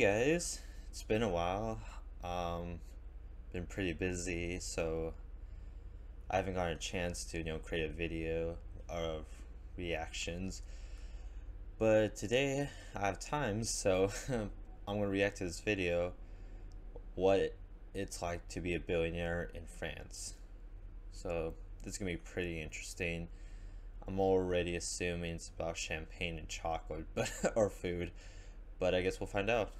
Guys, it's been a while. Um, been pretty busy, so I haven't gotten a chance to you know create a video of reactions. But today I have time, so I'm gonna react to this video. What it's like to be a billionaire in France. So this is gonna be pretty interesting. I'm already assuming it's about champagne and chocolate, but or food but I guess we'll find out.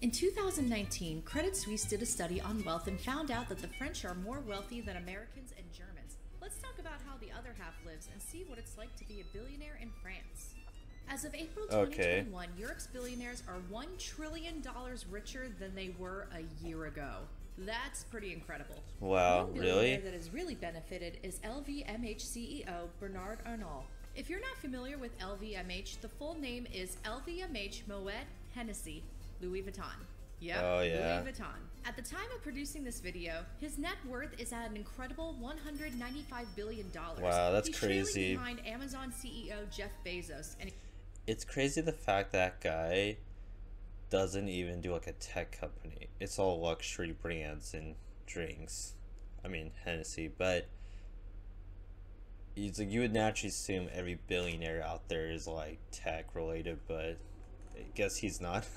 In 2019, Credit Suisse did a study on wealth and found out that the French are more wealthy than Americans and Germans. Let's talk about how the other half lives and see what it's like to be a billionaire in France. As of April 2021, okay. Europe's billionaires are $1 trillion richer than they were a year ago. That's pretty incredible. Wow, One really? that has really benefited is LVMH CEO Bernard Arnault. If you're not familiar with LVMH, the full name is LVMH Moet Hennessy Louis Vuitton. Yep, oh, yeah. Louis Vuitton. At the time of producing this video, his net worth is at an incredible $195 billion. Wow, that's He's crazy. behind Amazon CEO Jeff Bezos. And it's crazy the fact that guy doesn't even do like a tech company. It's all luxury brands and drinks. I mean, Hennessy, but it's like you would naturally assume every billionaire out there is like tech related, but I guess he's not.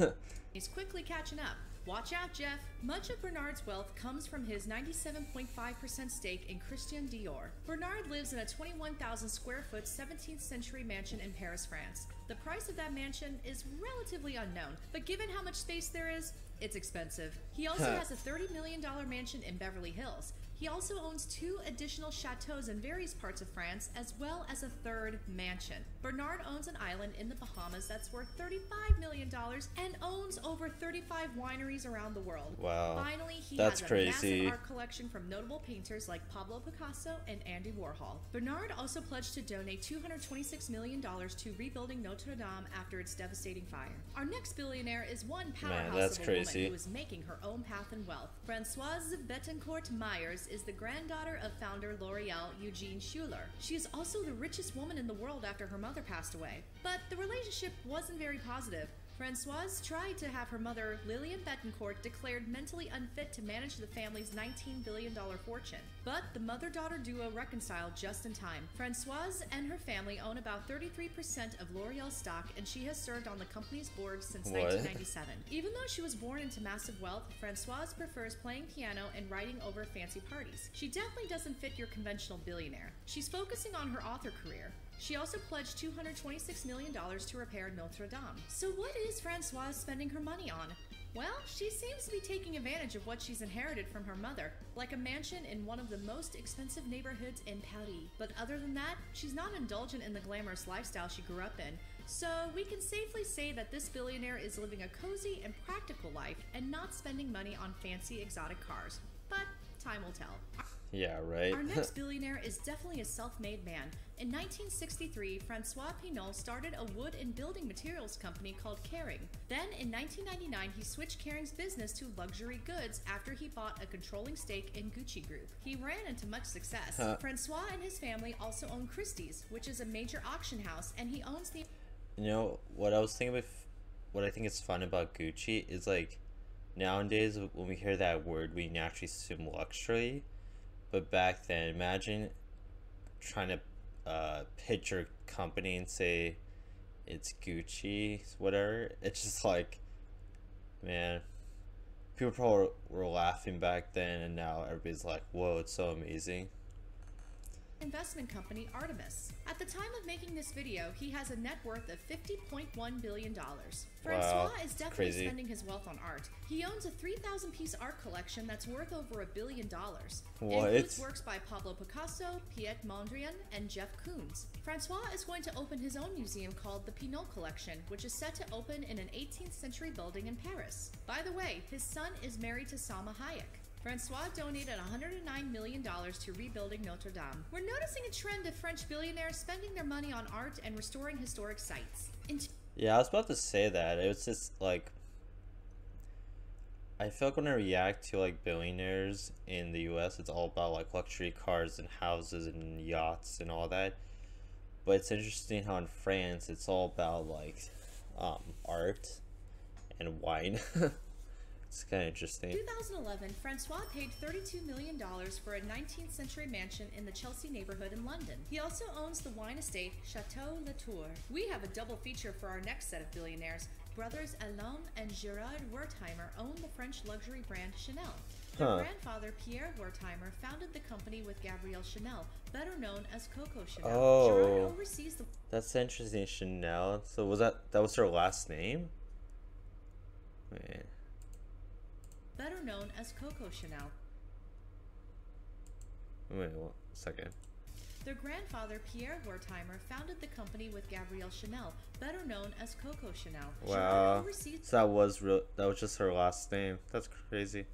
he's quickly catching up. Watch out, Jeff. Much of Bernard's wealth comes from his 97.5% stake in Christian Dior. Bernard lives in a 21,000 square foot 17th century mansion in Paris, France. The price of that mansion is relatively unknown, but given how much space there is, it's expensive. He also has a $30 million mansion in Beverly Hills. He also owns two additional chateaux in various parts of France, as well as a third mansion. Bernard owns an island in the Bahamas that's worth $35 million and owns over 35 wineries around the world. Wow. Finally, he that's has a crazy. massive art collection from notable painters like Pablo Picasso and Andy Warhol. Bernard also pledged to donate $226 million to rebuilding Notre Dame after its devastating fire. Our next billionaire is one powerhouse Man, of a crazy. woman who is making her own path in wealth. Francoise Bettencourt Meyers is the granddaughter of founder L'Oreal Eugene Schueller. She is also the richest woman in the world after her mother passed away. But the relationship wasn't very positive. Francoise tried to have her mother, Lillian Bettencourt, declared mentally unfit to manage the family's $19 billion fortune. But the mother daughter duo reconciled just in time. Francoise and her family own about 33% of L'Oreal stock, and she has served on the company's board since what? 1997. Even though she was born into massive wealth, Francoise prefers playing piano and writing over fancy parties. She definitely doesn't fit your conventional billionaire. She's focusing on her author career. She also pledged $226 million to repair Notre Dame. So, what is Francoise spending her money on? Well, she seems to be taking advantage of what she's inherited from her mother, like a mansion in one of the most expensive neighborhoods in Paris. But other than that, she's not indulgent in the glamorous lifestyle she grew up in. So we can safely say that this billionaire is living a cozy and practical life and not spending money on fancy exotic cars. Time will tell. Yeah, right. Our next billionaire is definitely a self made man. In 1963, Francois Pinault started a wood and building materials company called Kering. Then, in 1999, he switched Kering's business to luxury goods after he bought a controlling stake in Gucci Group. He ran into much success. Huh. Francois and his family also own Christie's, which is a major auction house, and he owns the. You know, what I was thinking with what I think is fun about Gucci is like nowadays when we hear that word, we naturally assume luxury but back then, imagine trying to uh, pitch your company and say it's Gucci, whatever. It's just like, man, people probably were laughing back then, and now everybody's like, whoa, it's so amazing investment company Artemis. At the time of making this video, he has a net worth of $50.1 billion. Francois wow, is definitely crazy. spending his wealth on art. He owns a 3,000 piece art collection that's worth over a billion dollars. What? It includes works by Pablo Picasso, Piet Mondrian, and Jeff Koons. Francois is going to open his own museum called the Pinault Collection, which is set to open in an 18th century building in Paris. By the way, his son is married to Salma Hayek. Francois donated $109 million to rebuilding Notre Dame. We're noticing a trend of French billionaires spending their money on art and restoring historic sites. yeah, I was about to say that. It was just like. I feel like when I react to like billionaires in the US, it's all about like luxury cars and houses and yachts and all that. But it's interesting how in France it's all about like um, art and wine. it's kind of interesting. 2011, Francois paid $32 million for a 19th century mansion in the Chelsea neighborhood in London. He also owns the wine estate Chateau Latour. We have a double feature for our next set of billionaires. Brothers Alain and Gerard Wertheimer own the French luxury brand Chanel. Their Huh. grandfather, Pierre Wertheimer, founded the company with Gabrielle Chanel, better known as Coco Chanel. Oh. Gerard oversees the That's interesting, Chanel. So was that that was her last name? Wait. Better known as Coco Chanel. Wait what? Second. Their grandfather, Pierre Wertheimer, founded the company with Gabrielle Chanel, better known as Coco Chanel. Wow. oversees So that was real. That was just her last name. That's crazy.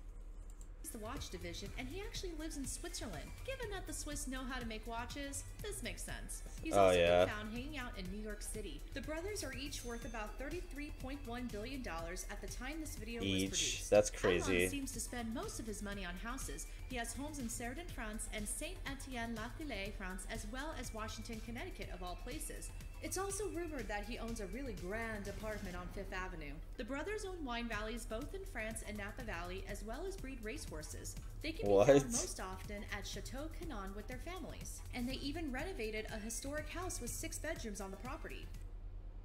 The watch division, and he actually lives in Switzerland. Given that the Swiss know how to make watches, this makes sense. He's Oh, also yeah. been found hanging out in New York City. The brothers are each worth about $33.1 billion at the time this video was Each. produced. That's crazy. crazy. seems to spend most of his money on houses. He has homes in Cerdan, France, and Saint Etienne La Thillaye, France, as well as Washington, Connecticut, of all places. It's also rumored that he owns a really grand apartment on Fifth Avenue. The brothers own wine valleys both in France and Napa Valley, as well as breed racehorses. They can be found most often at Chateau Canon with their families. And they even renovated a historic house with six bedrooms on the property.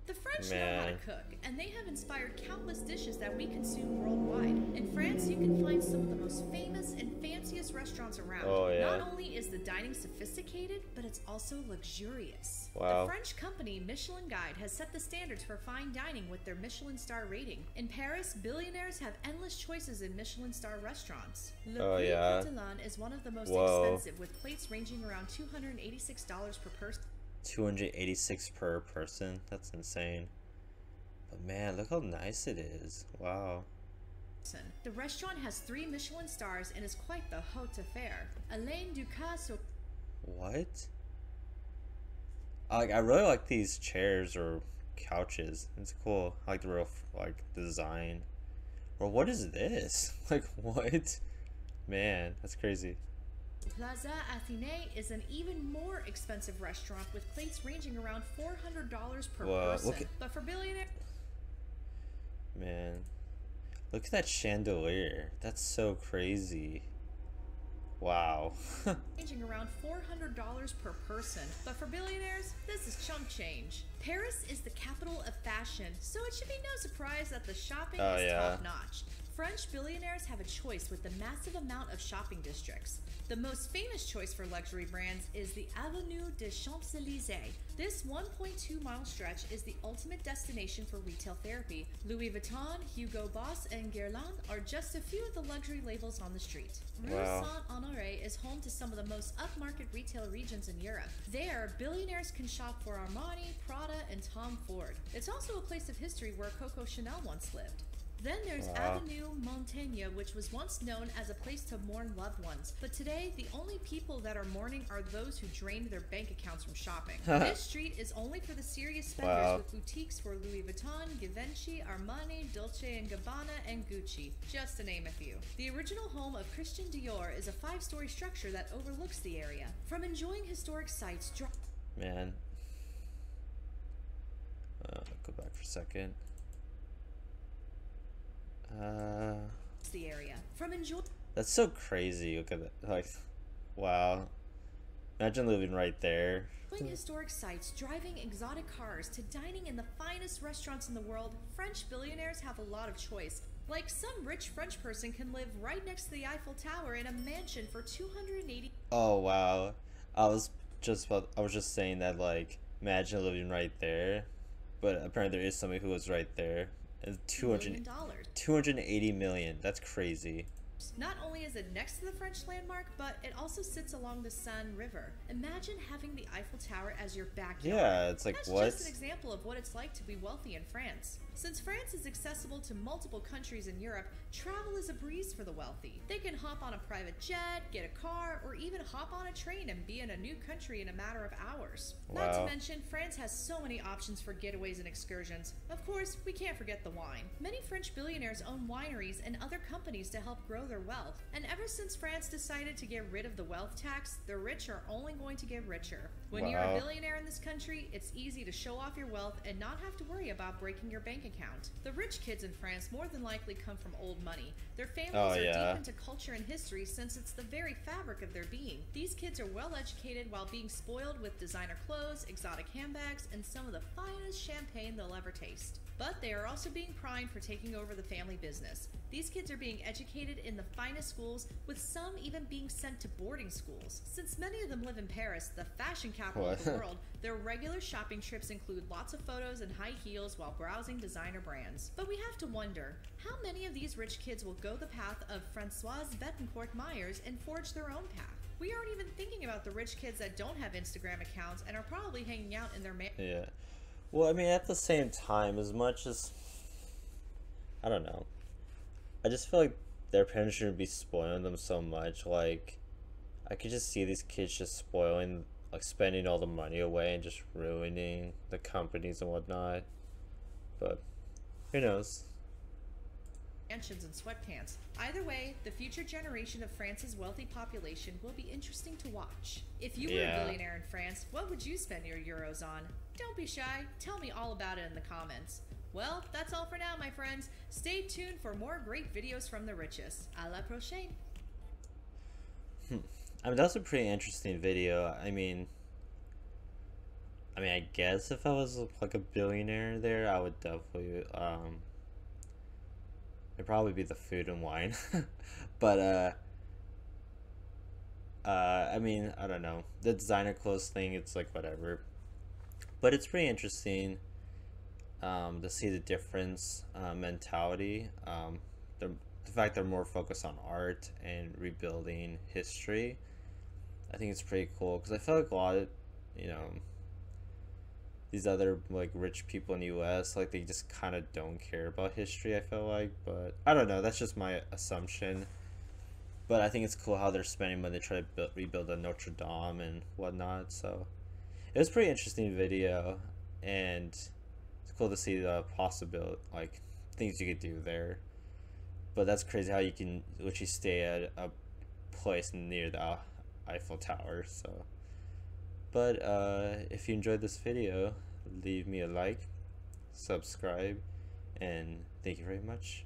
The French know how to cook, and they have inspired countless dishes that we consume worldwide. In France, you can find some of the most famous and fanciest restaurants around. Oh, yeah. Not only is the dining sophisticated, but it's also luxurious. Wow. The French company Michelin Guide has set the standards for fine dining with their Michelin star rating. In Paris, billionaires have endless choices in Michelin star restaurants. Le Oh, Pré yeah. Catelan is one of the most Whoa. expensive, with plates ranging around $286 per person. 286 per person. That's insane. But man, look how nice it is. Wow. The restaurant has three Michelin stars and is quite the haute affaire. Alain Ducasse What? I Like I really like these chairs or couches. It's cool. I like the real like design. Or what is this? Like what? Man, that's crazy. Plaza Athénée is an even more expensive restaurant with plates ranging around $400 per Whoa, person. look at- But for billionaires, Man. Look at that chandelier. That's so crazy. Wow. ranging around $400 per person. But for billionaires, this is chump change. Paris is the capital of fashion, so it should be no surprise that the shopping Oh, is yeah. top notch. French billionaires have a choice with the massive amount of shopping districts. The most famous choice for luxury brands is the Avenue des Champs Elysees. This 1.2 mile stretch is the ultimate destination for retail therapy. Louis Vuitton, Hugo Boss, and Guerlain are just a few of the luxury labels on the street. Rue Saint Honoré is home to some of the most upmarket retail regions in Europe. There, billionaires can shop for Armani, Prada, and Tom Ford. It's also a place of history where Coco Chanel once lived. Then there's Wow. Avenue Montaigne, which was once known as a place to mourn loved ones. But today, the only people that are mourning are those who drained their bank accounts from shopping. this street is only for the serious spenders Wow. with boutiques for Louis Vuitton, Givenchy, Armani, Dolce & Gabbana, and Gucci, just to name a few. The original home of Christian Dior is a five-story structure that overlooks the area. From enjoying historic sites, Man. Uh, go back for a second. Uh, the area. From enjoying that's so crazy. Look at that. Like, wow. Imagine living right there. Enjoying historic sites, driving exotic cars, to dining in the finest restaurants in the world, French billionaires have a lot of choice. Like some rich French person can live right next to the Eiffel Tower in a mansion for 280 Oh wow. I was just about, I was just saying that like imagine living right there, but apparently there is somebody who was right there. And 200, million dollars. 280 million. That's crazy. Not only is it next to the French landmark, but it also sits along the Seine River. Imagine having the Eiffel Tower as your backyard. Yeah, it's like That's what? just an example of what it's like to be wealthy in France. Since France is accessible to multiple countries in Europe, travel is a breeze for the wealthy. They can hop on a private jet, get a car, or even hop on a train and be in a new country in a matter of hours. Not to mention, France has so many options for getaways and excursions. Of course, we can't forget the wine. Many French billionaires own wineries and other companies to help grow their wealth. And ever since France decided to get rid of the wealth tax, the rich are only going to get richer. When you're a billionaire in this country, it's easy to show off your wealth and not have to worry about breaking your bank bank account. The rich kids in France more than likely come from old money. Their families Oh, are yeah. deep into culture and history since it's the very fabric of their being. These kids are well educated while being spoiled with designer clothes, exotic handbags, and some of the finest champagne they'll ever taste. But they are also being primed for taking over the family business. These kids are being educated in the finest schools, with some even being sent to boarding schools. Since many of them live in Paris, the fashion capital of the world, their regular shopping trips include lots of photos and high heels while browsing designer brands. But we have to wonder how many of these rich kids will go the path of Francoise Bettencourt Meyers and forge their own path? We aren't even thinking about the rich kids that don't have Instagram accounts and are probably hanging out in their man. Yeah. Well, I mean, at the same time, as much as I don't know, I just feel like their parents shouldn't be spoiling them so much. Like, I could just see these kids just spoiling, like spending all the money away and just ruining the companies and whatnot. But who knows? mansions and sweatpants. Either way, the future generation of France's wealthy population will be interesting to watch. If you were Yeah. a billionaire in France, what would you spend your euros on? Don't be shy, tell me all about it in the comments. Well, that's all for now, my friends. Stay tuned for more great videos from the richest. À la prochaine! Hmm. I mean, that was a pretty interesting video. I mean, I mean, I guess if I was like a billionaire there, I would definitely um, it'd probably be the food and wine, but uh, uh, I mean, I don't know the designer clothes thing. It's like whatever, but it's pretty interesting um, to see the difference uh, mentality. Um, the the fact they're more focused on art and rebuilding history. I think it's pretty cool because I feel like a lot of, you know, these other like rich people in the U.S. like they just kind of don't care about history. I feel like, but I don't know. That's just my assumption. But I think it's cool how they're spending money to try to build, rebuild the Notre Dame and whatnot. So it was pretty interesting video, and it's cool to see the possibility, like things you could do there. But that's crazy how you can literally stay at a place near the Eiffel Tower. So, but uh, if you enjoyed this video, leave me a like, subscribe, and thank you very much.